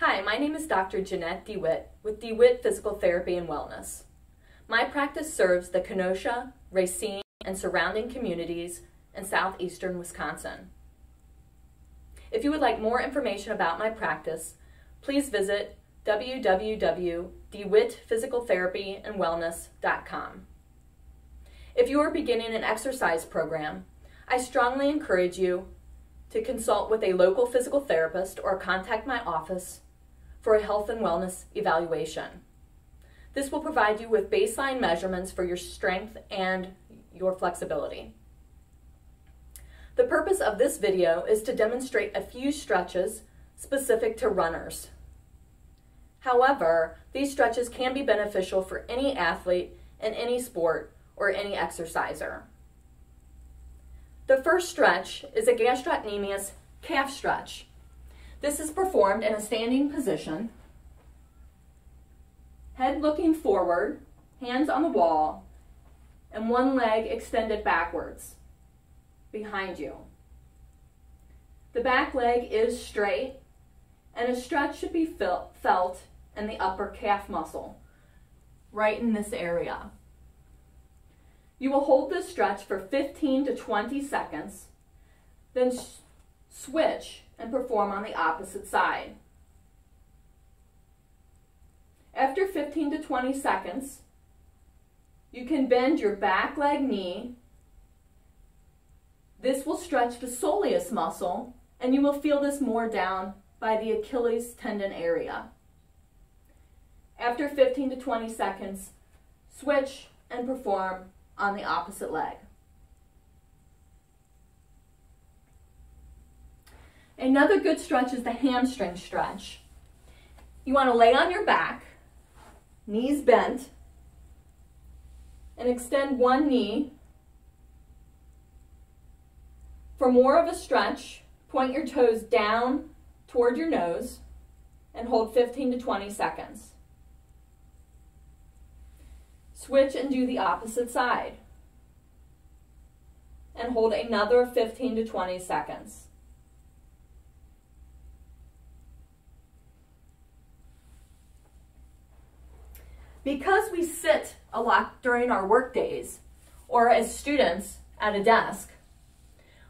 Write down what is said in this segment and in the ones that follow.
Hi, my name is Dr. Jeanette DeWitt with DeWitt Physical Therapy and Wellness. My practice serves the Kenosha, Racine, and surrounding communities in southeastern Wisconsin. If you would like more information about my practice, please visit www.dewittphysicaltherapyandwellness.com. If you are beginning an exercise program, I strongly encourage you to consult with a local physical therapist or contact my office for a health and wellness evaluation. This will provide you with baseline measurements for your strength and your flexibility. The purpose of this video is to demonstrate a few stretches specific to runners. However, these stretches can be beneficial for any athlete in any sport or any exerciser. The first stretch is a gastrocnemius calf stretch. This is performed in a standing position, head looking forward, hands on the wall, and one leg extended backwards behind you. The back leg is straight, and a stretch should be felt in the upper calf muscle, right in this area. You will hold this stretch for 15 to 20 seconds, then switch and perform on the opposite side. After 15 to 20 seconds, you can bend your back leg knee. This will stretch the soleus muscle, and you will feel this more down by the Achilles tendon area. After 15 to 20 seconds, switch and perform on the opposite leg. Another good stretch is the hamstring stretch. You want to lay on your back, knees bent, and extend one knee. For more of a stretch, point your toes down toward your nose and hold 15 to 20 seconds. Switch and do the opposite side. And hold another 15 to 20 seconds. Because we sit a lot during our work days or as students at a desk,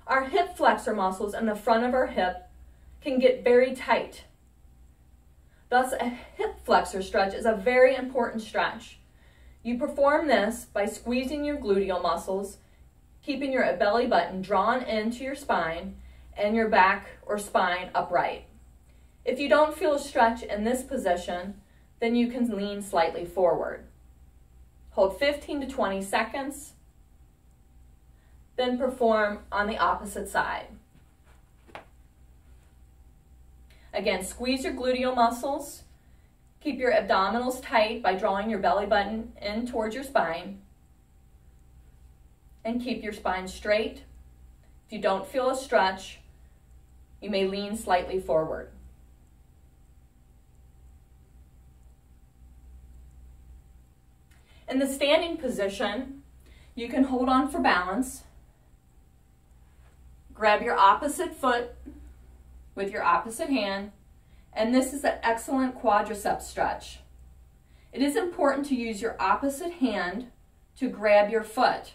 our hip flexor muscles in the front of our hip can get very tight. Thus, a hip flexor stretch is a very important stretch. You perform this by squeezing your gluteal muscles, keeping your belly button drawn into your spine and your back or spine upright. If you don't feel a stretch in this position, then you can lean slightly forward. Hold 15 to 20 seconds, then perform on the opposite side. Again, squeeze your gluteal muscles. Keep your abdominals tight by drawing your belly button in towards your spine. And keep your spine straight. If you don't feel a stretch, you may lean slightly forward. In the standing position, you can hold on for balance. Grab your opposite foot with your opposite hand, and this is an excellent quadricep stretch. It is important to use your opposite hand to grab your foot.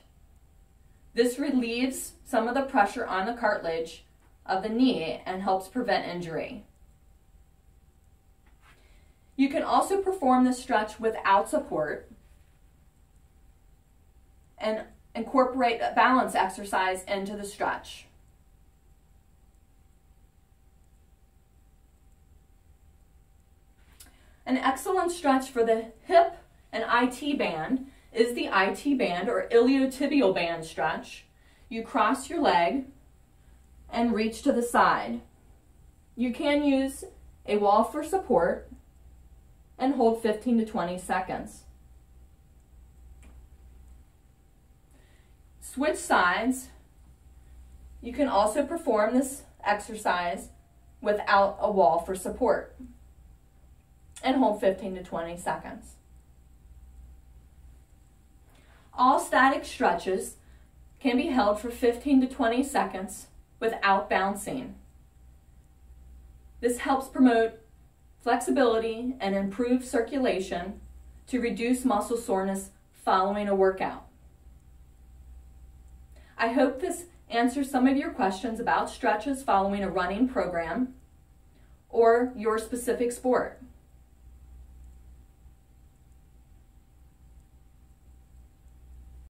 This relieves some of the pressure on the cartilage of the knee and helps prevent injury. You can also perform this stretch without support and incorporate a balance exercise into the stretch. An excellent stretch for the hip and IT band is the IT band or iliotibial band stretch. You cross your leg and reach to the side. You can use a wall for support and hold 15 to 20 seconds. Switch sides. You can also perform this exercise without a wall for support and hold 15 to 20 seconds. All static stretches can be held for 15 to 20 seconds without bouncing. This helps promote flexibility, and improve circulation to reduce muscle soreness following a workout. I hope this answers some of your questions about stretches following a running program or your specific sport.